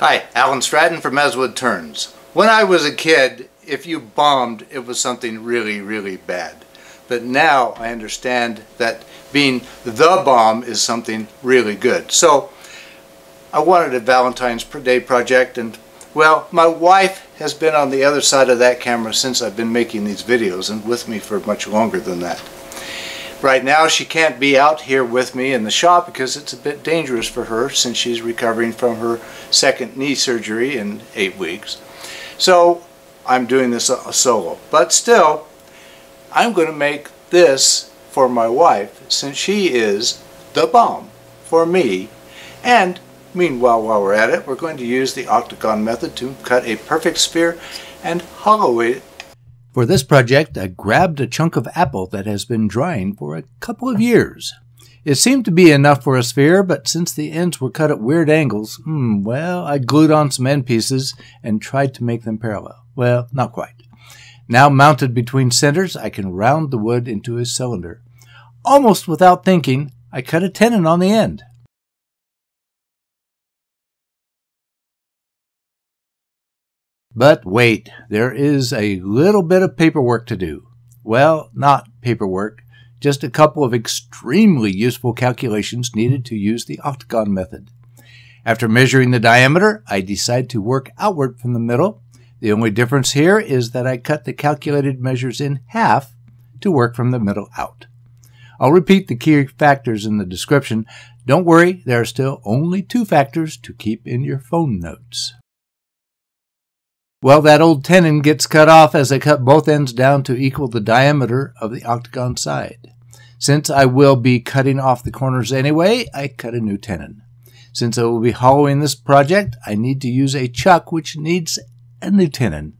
Hi, Alan Stratton from As Wood Turns. When I was a kid, if you bombed, it was something really, really bad. But now I understand that being the bomb is something really good. So I wanted a Valentine's Day project and well, my wife has been on the other side of that camera since I've been making these videos and with me for much longer than that. Right now she can't be out here with me in the shop because it's a bit dangerous for her since she's recovering from her second knee surgery in eight weeks. So I'm doing this uh, solo. But still, I'm going to make this for my wife since she is the bomb for me. And meanwhile, while we're at it, we're going to use the octagon method to cut a perfect sphere and hollow it for this project, I grabbed a chunk of apple that has been drying for a couple of years. It seemed to be enough for a sphere, but since the ends were cut at weird angles, hmm, well, I glued on some end pieces and tried to make them parallel. Well, not quite. Now mounted between centers, I can round the wood into a cylinder. Almost without thinking, I cut a tenon on the end. But wait, there is a little bit of paperwork to do. Well, not paperwork, just a couple of extremely useful calculations needed to use the octagon method. After measuring the diameter, I decide to work outward from the middle. The only difference here is that I cut the calculated measures in half to work from the middle out. I'll repeat the key factors in the description. Don't worry, there are still only two factors to keep in your phone notes. Well, that old tenon gets cut off as I cut both ends down to equal the diameter of the octagon side. Since I will be cutting off the corners anyway, I cut a new tenon. Since I will be hollowing this project, I need to use a chuck which needs a new tenon.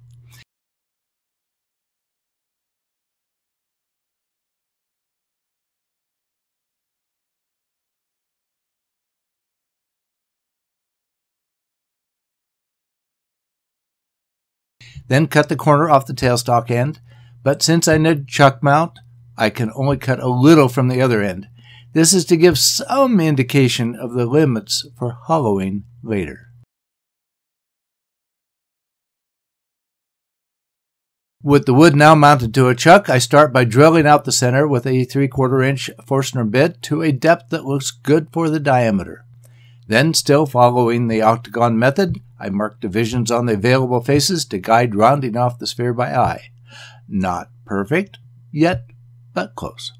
Then cut the corner off the tailstock end, but since I need chuck mount, I can only cut a little from the other end. This is to give some indication of the limits for hollowing later. With the wood now mounted to a chuck, I start by drilling out the center with a 3 quarter inch Forstner bit to a depth that looks good for the diameter. Then, still following the octagon method, I mark divisions on the available faces to guide rounding off the sphere by eye. Not perfect, yet, but close.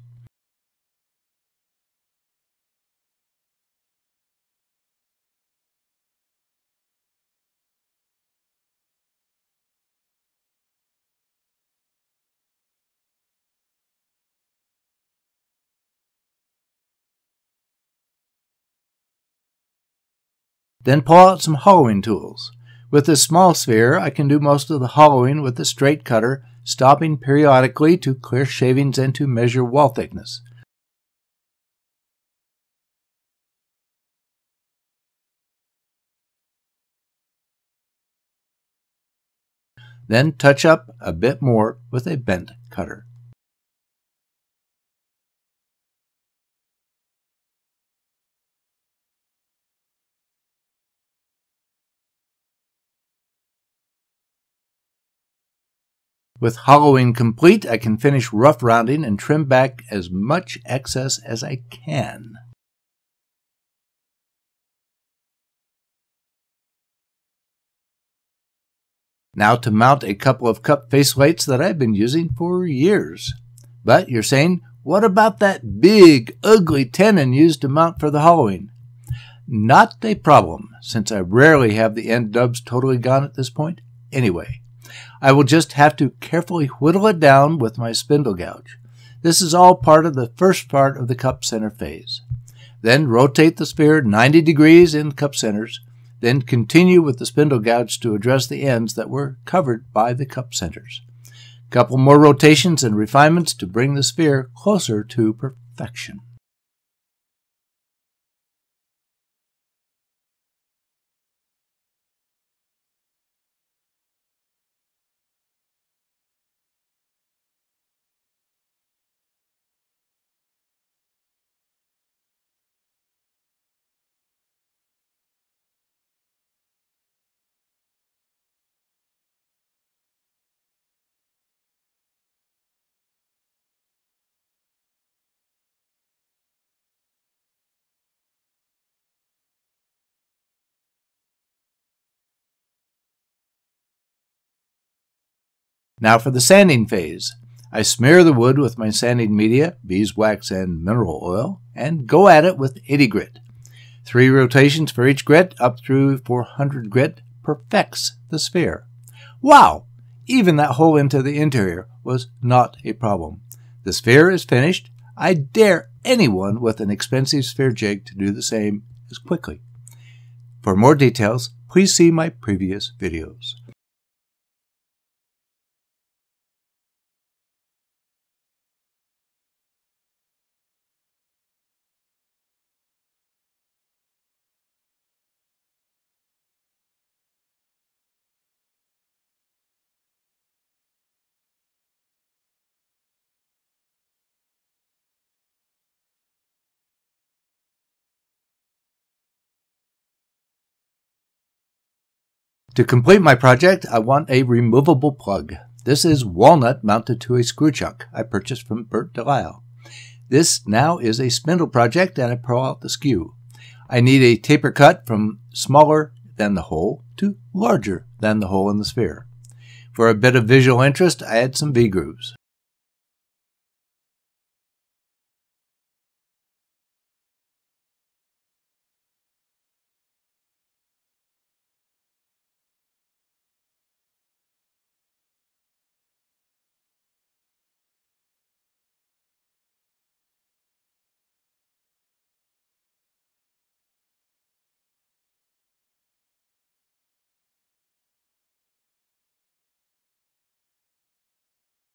Then pull out some hollowing tools. With this small sphere, I can do most of the hollowing with the straight cutter, stopping periodically to clear shavings and to measure wall thickness. Then touch up a bit more with a bent cutter. With hollowing complete, I can finish rough rounding and trim back as much excess as I can. Now to mount a couple of cup faceplates that I've been using for years. But you're saying, what about that big, ugly tenon used to mount for the hollowing? Not a problem, since I rarely have the end dubs totally gone at this point. Anyway, I will just have to carefully whittle it down with my spindle gouge. This is all part of the first part of the cup center phase. Then rotate the sphere 90 degrees in cup centers, then continue with the spindle gouge to address the ends that were covered by the cup centers. Couple more rotations and refinements to bring the sphere closer to perfection. Now for the sanding phase. I smear the wood with my sanding media, beeswax and mineral oil, and go at it with 80 grit. Three rotations for each grit up through 400 grit perfects the sphere. Wow! Even that hole into the interior was not a problem. The sphere is finished. I dare anyone with an expensive sphere jig to do the same as quickly. For more details, please see my previous videos. To complete my project, I want a removable plug. This is walnut mounted to a screw chuck I purchased from Bert Delisle. This now is a spindle project and I pull out the skew. I need a taper cut from smaller than the hole to larger than the hole in the sphere. For a bit of visual interest, I add some V-grooves.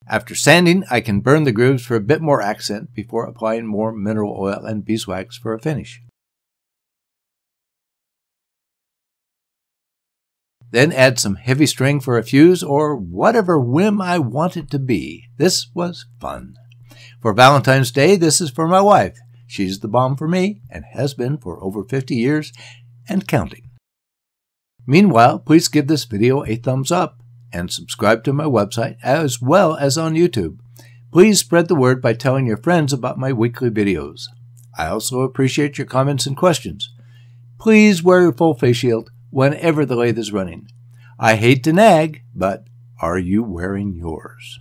After sanding, I can burn the grooves for a bit more accent before applying more mineral oil and beeswax for a finish. Then add some heavy string for a fuse or whatever whim I want it to be. This was fun. For Valentine's Day, this is for my wife. She's the bomb for me and has been for over 50 years and counting. Meanwhile, please give this video a thumbs up and subscribe to my website as well as on YouTube. Please spread the word by telling your friends about my weekly videos. I also appreciate your comments and questions. Please wear your full face shield whenever the lathe is running. I hate to nag, but are you wearing yours?